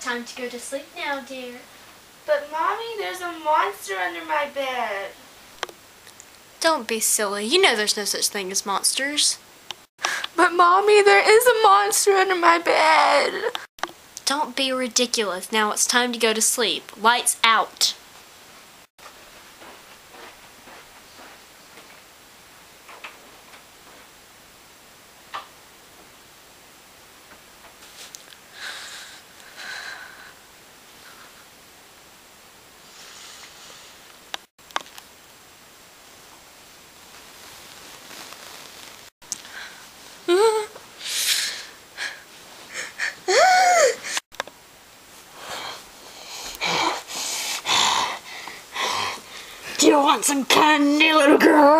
Time to go to sleep now, dear. But Mommy, there's a monster under my bed. Don't be silly. You know there's no such thing as monsters. But Mommy, there is a monster under my bed. Don't be ridiculous. Now it's time to go to sleep. Lights out. Do you want some candy, little girl?